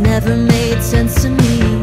never made sense to me.